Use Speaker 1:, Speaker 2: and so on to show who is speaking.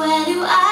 Speaker 1: Where do I